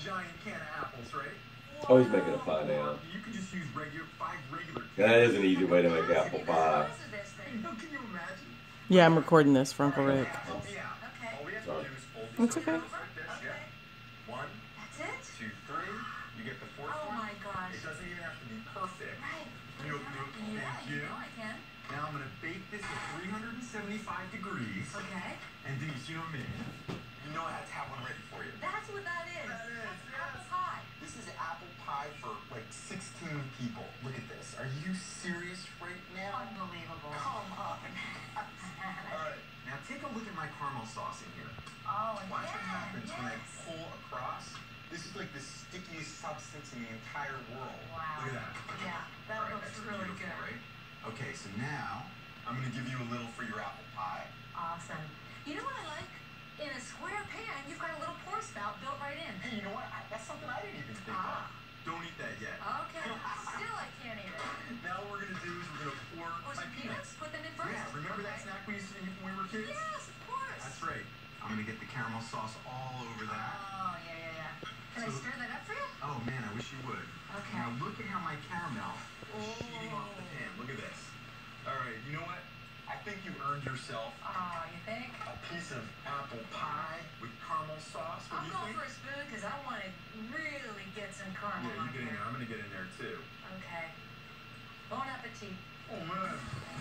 giant can of apples, right? Oh, he's making a pie now. You can just use regular five regular. That is an easy way to make apple pie. What is this thing? Can you imagine? Yeah, I'm recording this for Uncle Rick. Apples. Yeah. Okay. All we have Sorry. to do is fold It's these okay. over like this. Okay. Yeah. One, That's it? two, three. You get the fourth Oh one. my gosh. It doesn't even have to be perfect. You, you, Yeah, thank you you. know I. Now I'm gonna bake this at 375 degrees. Okay. And Denise, you know me. You know I had to have one ready for you. That's what that 16 people. Look at this. Are you serious right now? Unbelievable. Come on. Alright, now take a look at my caramel sauce in here. Oh, and Watch what happens when I pull across. This is like the stickiest substance in the entire world. Wow. Look at that. Yeah, that Alright, looks that's really good. Right? Okay, so now I'm gonna give you a little for your apple pie. Awesome. You know what I like? In a square pan, you've got a little pour spout built right in. Hey, you know what? I, that's something I didn't even think Ah. of. Don't eat that yet. Pour Oh, peanuts. Put them in first. Yeah, remember that snack we used to eat when we were kids? Yes, of course. That's right. I'm gonna get the caramel sauce all over that. Oh, yeah, yeah, yeah. Can I stir that up for you? Oh man, I wish you would. Okay. Now look at how my caramel is sheeting off the pan. Look at this. All right, you know what? I think you earned yourself Oh, you think? a piece of apple pie with caramel sauce. What I'm going think? for a spoon because I want to really get some caramel Yeah, you get in there. I'm gonna get in there too. Okay. Bon appetit. um ano.